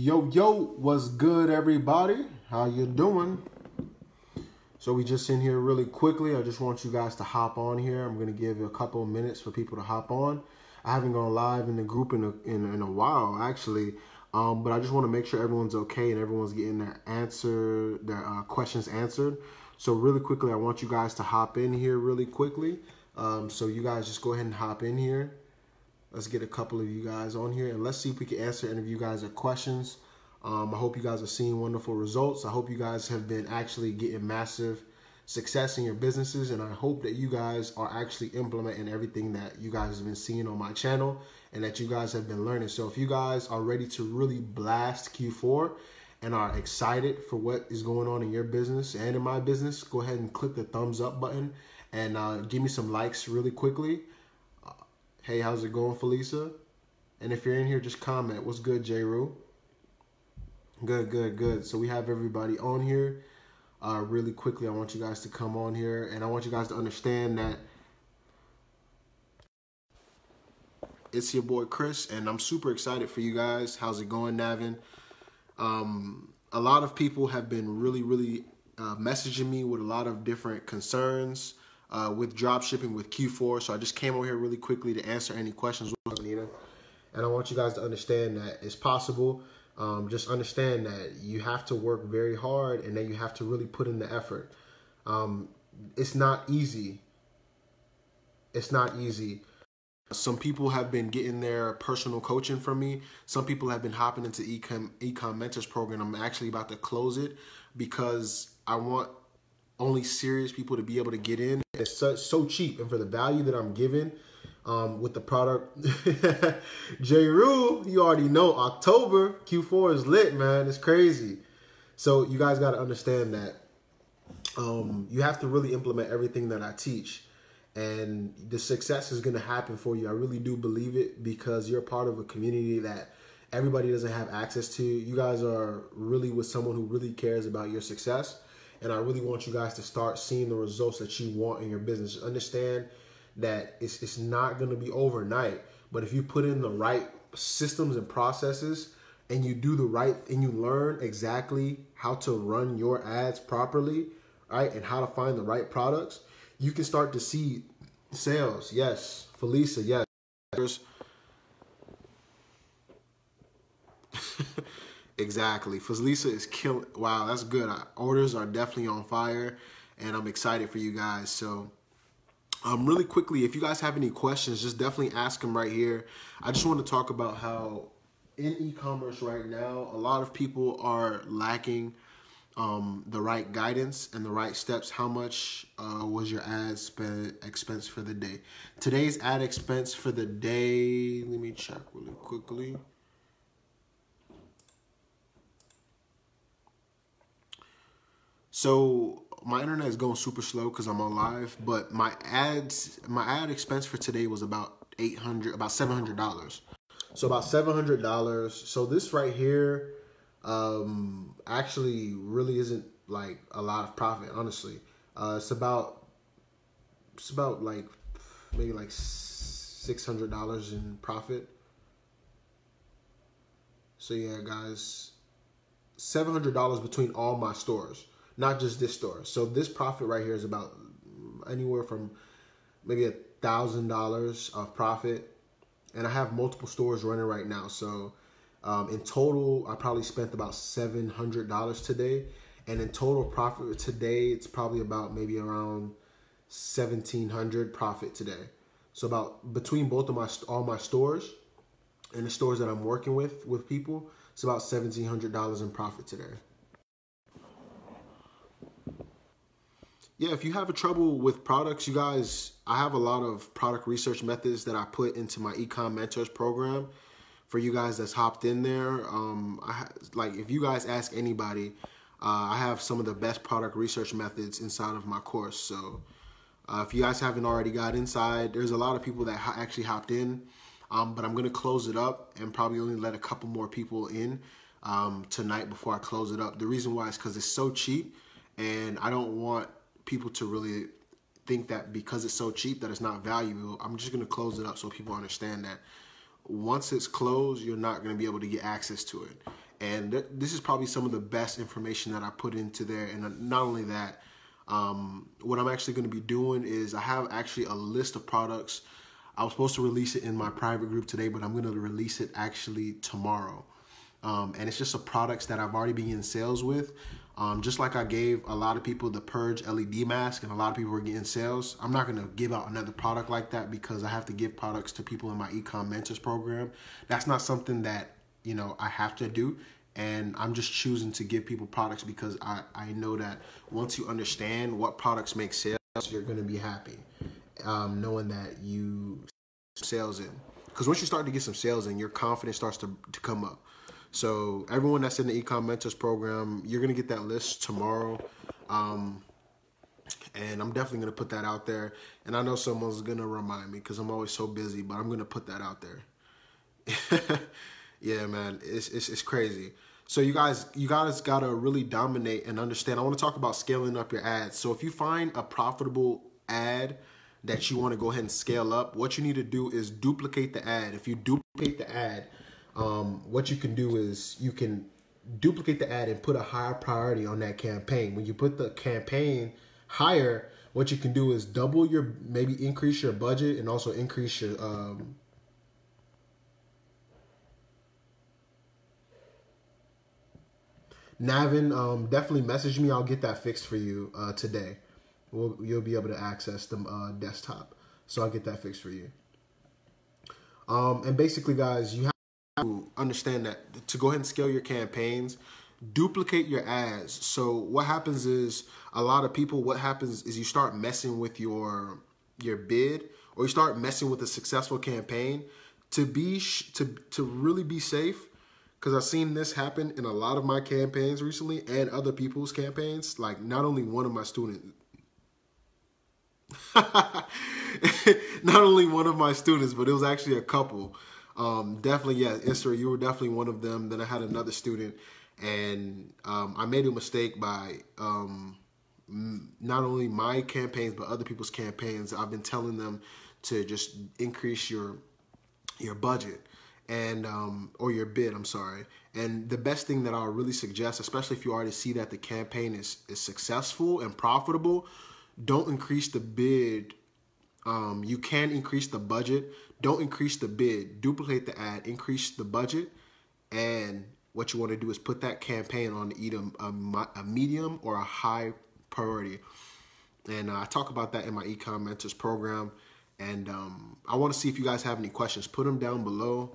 Yo, yo, what's good, everybody? How you doing? So we just in here really quickly. I just want you guys to hop on here. I'm gonna give you a couple minutes for people to hop on. I haven't gone live in the group in a, in, in a while, actually. Um, but I just want to make sure everyone's okay and everyone's getting their answer, their uh, questions answered. So really quickly, I want you guys to hop in here really quickly. Um, so you guys just go ahead and hop in here. Let's get a couple of you guys on here and let's see if we can answer any of you guys' questions. Um, I hope you guys are seeing wonderful results. I hope you guys have been actually getting massive success in your businesses and I hope that you guys are actually implementing everything that you guys have been seeing on my channel and that you guys have been learning. So if you guys are ready to really blast Q4 and are excited for what is going on in your business and in my business, go ahead and click the thumbs up button and uh, give me some likes really quickly. Hey, how's it going, Felisa? And if you're in here, just comment. What's good, J. Rue? Good, good, good. So we have everybody on here. Uh, really quickly, I want you guys to come on here, and I want you guys to understand that it's your boy Chris, and I'm super excited for you guys. How's it going, Navin? Um, a lot of people have been really, really uh, messaging me with a lot of different concerns uh, with drop shipping with Q4. So I just came over here really quickly to answer any questions, Anita. And I want you guys to understand that it's possible. Um, just understand that you have to work very hard and then you have to really put in the effort. Um, it's not easy. It's not easy. Some people have been getting their personal coaching from me. Some people have been hopping into Ecom, Ecom Mentors program. I'm actually about to close it because I want only serious people to be able to get in. It's so, so cheap, and for the value that I'm giving um, with the product, J. Rule, you already know October Q4 is lit, man. It's crazy. So you guys got to understand that um, you have to really implement everything that I teach. And the success is going to happen for you. I really do believe it because you're part of a community that everybody doesn't have access to. You guys are really with someone who really cares about your success and I really want you guys to start seeing the results that you want in your business. Understand that it's, it's not going to be overnight, but if you put in the right systems and processes and you do the right and you learn exactly how to run your ads properly, right, and how to find the right products, you can start to see sales. Yes, Felisa, yes. Exactly. Felisa is killing. Wow, that's good. Orders are definitely on fire, and I'm excited for you guys. So, um, really quickly, if you guys have any questions, just definitely ask them right here. I just want to talk about how in e-commerce right now, a lot of people are lacking um, the right guidance and the right steps. How much uh, was your ad spend expense for the day? Today's ad expense for the day. Let me check really quickly. So my internet is going super slow because I'm on live, but my ads, my ad expense for today was about 800, about $700. So about $700. So this right here, um, actually really isn't like a lot of profit, honestly. Uh, it's about, it's about like maybe like $600 in profit. So yeah, guys, $700 between all my stores not just this store. So this profit right here is about anywhere from maybe a thousand dollars of profit, and I have multiple stores running right now. So um, in total, I probably spent about seven hundred dollars today, and in total profit today, it's probably about maybe around seventeen hundred profit today. So about between both of my all my stores and the stores that I'm working with with people, it's about seventeen hundred dollars in profit today. Yeah, if you have a trouble with products, you guys, I have a lot of product research methods that I put into my Ecom Mentors program for you guys that's hopped in there. Um, I like if you guys ask anybody, uh, I have some of the best product research methods inside of my course. So uh, if you guys haven't already got inside, there's a lot of people that actually hopped in, um, but I'm gonna close it up and probably only let a couple more people in um, tonight before I close it up. The reason why is because it's so cheap, and I don't want people to really think that because it's so cheap that it's not valuable. I'm just going to close it up so people understand that once it's closed, you're not going to be able to get access to it. And th- this is probably some of the best information that I put into there. And not only that, um, what I'm actually going to be doing is I have actually a list of products. I was supposed to release it in my private group today, but I'm going to release it actually tomorrow. Um, and it's just a products that I've already been in sales with. Um, just like I gave a lot of people the Purge LED mask and a lot of people were getting sales, I'm not going to give out another product like that because I have to give products to people in my Ecom Mentors program. That's not something that, you know, I have to do. And I'm just choosing to give people products because I, I know that once you understand what products make sales, you're going to be happy um, knowing that you sales in. Because once you start to get some sales in, your confidence starts to, to come up. So everyone that's in the Ecom Mentors program, you're gonna get that list tomorrow. Um, and I'm definitely gonna put that out there. And I know someone's gonna remind me because I'm always so busy, but I'm gonna put that out there. yeah, man, it's, it's it's crazy. So you guys, you guys gotta really dominate and understand. I want to talk about scaling up your ads. So if you find a profitable ad that you want to go ahead and scale up, what you need to do is duplicate the ad. If you duplicate the ad, um, what you can do is you can duplicate the ad and put a higher priority on that campaign. When you put the campaign higher, what you can do is double your, maybe increase your budget and also increase your, um, Navin, um, definitely message me. I'll get that fixed for you uh, today. We'll, you'll be able to access the uh, desktop. So I'll get that fixed for you. Um, and basically, guys, you have understand that to go ahead and scale your campaigns, duplicate your ads. So what happens is a lot of people, what happens is you start messing with your your bid or you start messing with a successful campaign to be to to really be safe because I've seen this happen in a lot of my campaigns recently and other people's campaigns. Like not only one of my students, not only one of my students, but it was actually a couple um, definitely, yeah, Esther, you were definitely one of them. Then I had another student, and um, I made a mistake by um, not only my campaigns but other people's campaigns. I've been telling them to just increase your your budget and um, or your bid. I'm sorry. And the best thing that I'll really suggest, especially if you already see that the campaign is is successful and profitable, don't increase the bid. Um, you can increase the budget, don't increase the bid, duplicate the ad, increase the budget, and what you want to do is put that campaign on either a, a medium or a high priority. And uh, I talk about that in my Ecom Mentors program. And um, I want to see if you guys have any questions. Put them down below.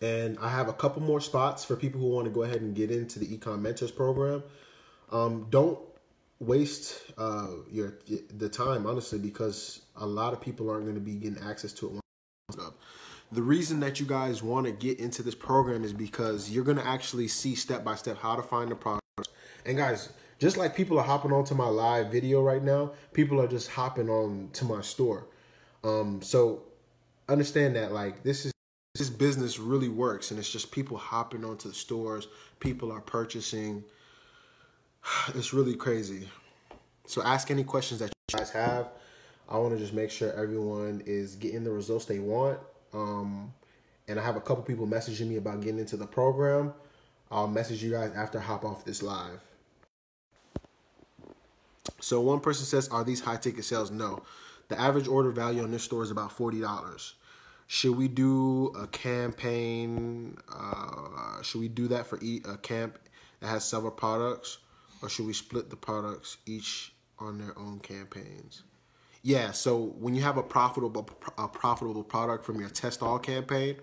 And I have a couple more spots for people who want to go ahead and get into the Ecom Mentors program. Um, don't waste uh, your the time honestly because a lot of people aren't going to be getting access to it. The reason that you guys want to get into this program is because you're going to actually see step by step how to find the product. And guys, just like people are hopping onto my live video right now, people are just hopping on to my store. Um, so understand that like this is this business really works and it's just people hopping onto the stores, people are purchasing it's really crazy. So ask any questions that you guys have. I want to just make sure everyone is getting the results they want. Um, and I have a couple people messaging me about getting into the program. I'll message you guys after I hop off this live. So one person says, are these high ticket sales? No. The average order value on this store is about $40. Should we do a campaign? Uh, should we do that for a camp that has several products? Or should we split the products each on their own campaigns? Yeah, so when you have a profitable a profitable product from your test all campaign,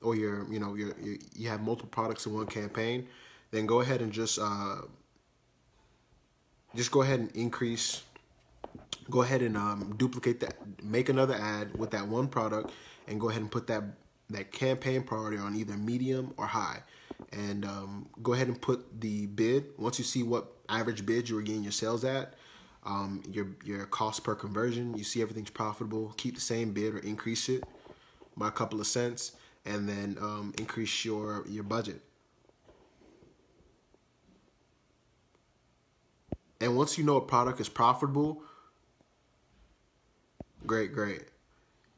or your you know your, your you have multiple products in one campaign, then go ahead and just uh, just go ahead and increase. Go ahead and um, duplicate that. Make another ad with that one product, and go ahead and put that that campaign priority on either medium or high and um, go ahead and put the bid. Once you see what average bid you are getting your sales at, um, your your cost per conversion, you see everything's profitable. Keep the same bid or increase it by a couple of cents, and then um, increase your your budget. And once you know a product is profitable, great, great.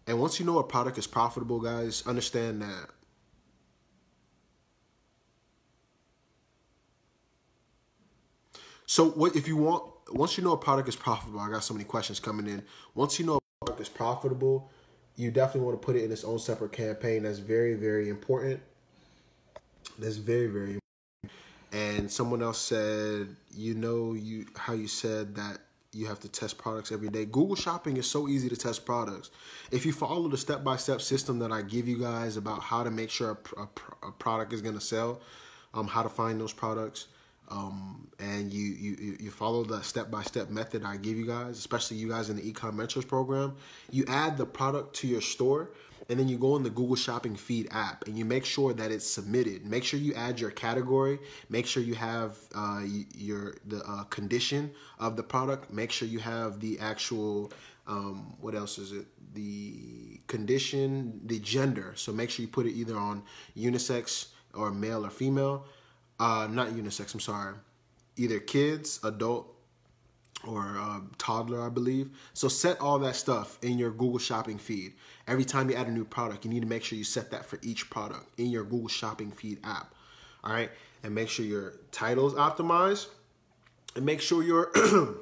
And once you know a product is profitable, guys, understand that So what if you want? Once you know a product is profitable, I got so many questions coming in. Once you know a product is profitable, you definitely want to put it in its own separate campaign. That's very very important. That's very very. important. And someone else said, you know, you how you said that you have to test products every day. Google Shopping is so easy to test products. If you follow the step by step system that I give you guys about how to make sure a, a, a product is going to sell, um, how to find those products, um, and you, you you follow the step by step method I give you guys, especially you guys in the Ecom Mentors program, you add the product to your store and then you go in the Google Shopping Feed app and you make sure that it's submitted. Make sure you add your category. Make sure you have uh, your the uh, condition of the product. Make sure you have the actual um, what else is it? The condition, the gender. So make sure you put it either on unisex or male or female. Uh, not unisex. I'm sorry. Either kids, adult, or uh, toddler, I believe. So set all that stuff in your Google Shopping feed. Every time you add a new product, you need to make sure you set that for each product in your Google Shopping feed app. All right, and make sure your title is optimized, and make sure your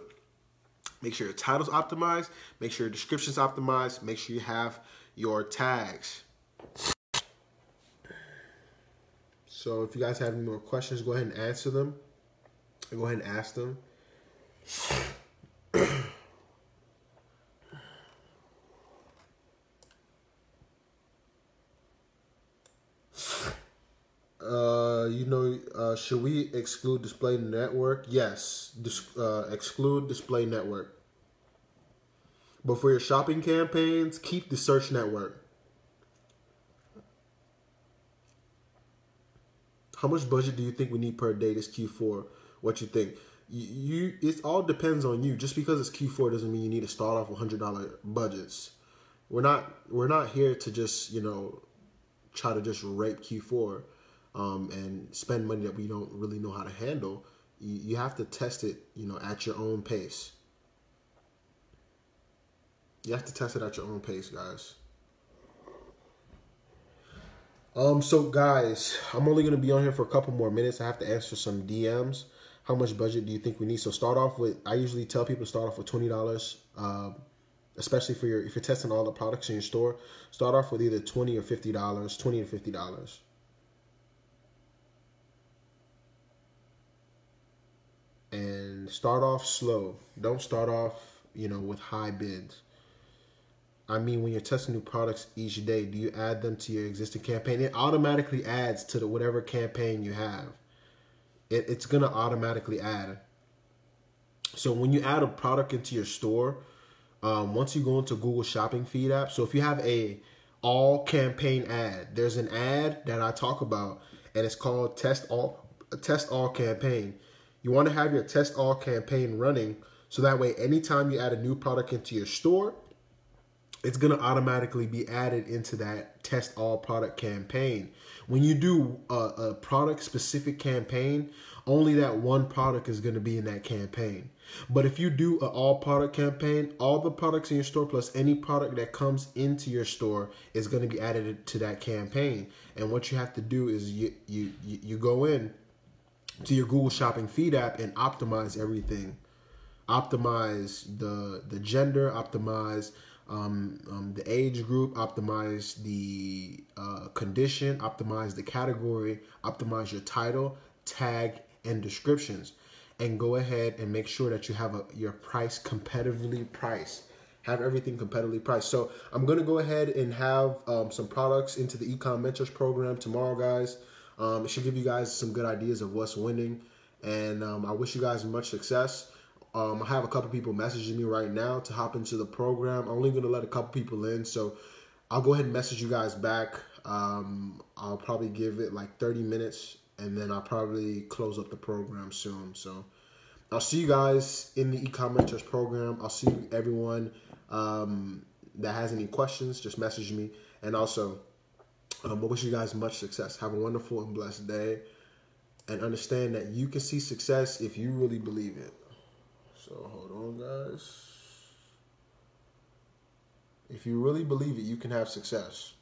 make sure your title's optimized, make sure your description's optimized, make sure you have your tags. So if you guys have any more questions, go ahead and answer them. Go ahead and ask them. Uh, you know, uh, should we exclude display network? Yes, Dis- uh, exclude display network. But for your shopping campaigns, keep the search network. How much budget do you think we need per day this Q4? What you think? you it all depends on you. Just because it's Q4 doesn't mean you need to start off with hundred dollar budgets. We're not we're not here to just you know try to just rape Q4 um, and spend money that we don't really know how to handle. You, you have to test it you know at your own pace. You have to test it at your own pace, guys. Um, so guys, I'm only gonna be on here for a couple more minutes. I have to answer some DMs how much budget do you think we need? So start off with, I usually tell people to start off with $20, uh, especially for your, if you're testing all the products in your store, start off with either 20 or $50, 20 or $50. And start off slow. Don't start off, you know, with high bids. I mean, when you're testing new products each day, do you add them to your existing campaign? It automatically adds to the whatever campaign you have it, it's to automatically add. So when you add a product into your store, um, once you go into Google Shopping Feed app, so if you have a all campaign ad, there's an ad that I talk about, and it's called Test All Test All Campaign. You want to have your Test All campaign running, so that way, anytime you add a new product into your store, it's going to automatically be added into that test all product campaign. When you do a, a product specific campaign, only that one product is going to be in that campaign. But if you do an all product campaign, all the products in your store plus any product that comes into your store is going to be added to that campaign. And what you have to do is you you you go in to your Google Shopping feed app and optimize everything. Optimize the the gender, optimize um, um, the age group, optimize the uh, condition, optimize the category, optimize your title, tag, and descriptions. And go ahead and make sure that you have a, your price competitively priced. Have everything competitively priced. So I'm to go ahead and have um, some products into the Ecom Mentors program tomorrow, guys. Um, it should give you guys some good ideas of what's winning. And um, I wish you guys much success. Um, I have a couple people messaging me right now to hop into the program. I'm only going to let a couple people in, so I'll go ahead and message you guys back. Um, I'll probably give it like 30 minutes, and then I'll probably close up the program soon. So I'll see you guys in the e-commerce program. I'll see everyone um, that has any questions. Just message me, and also um, I wish you guys much success. Have a wonderful and blessed day, and understand that you can see success if you really believe it. So hold on, guys. If you really believe it, you can have success.